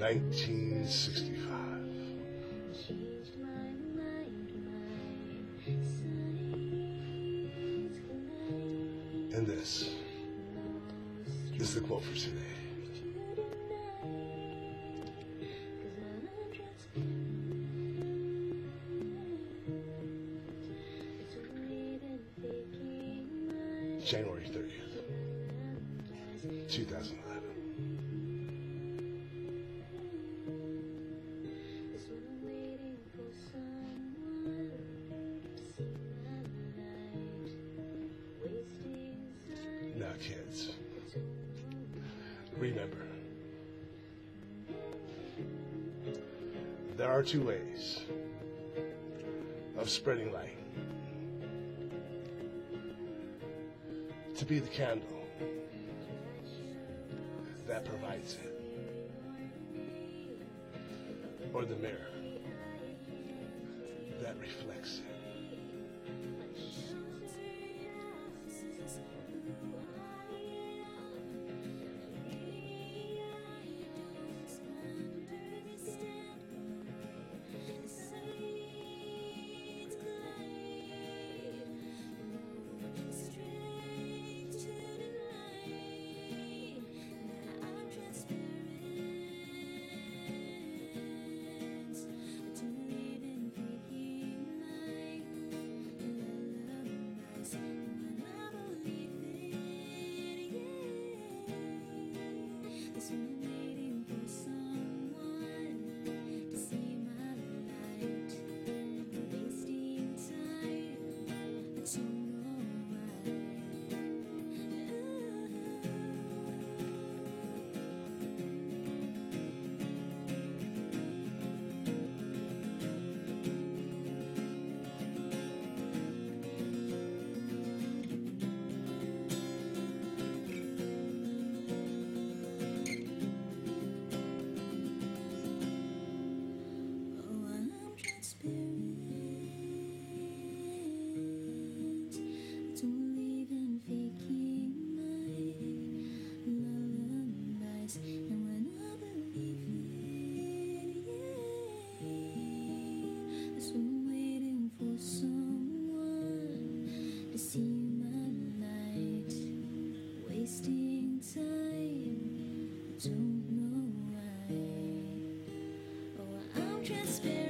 1965. And this is the quote for today. January 30th, 2011. Remember there are two ways of spreading light to be the candle that provides it, or the mirror that reflects it. time. Don't know why. Oh, I'm transparent.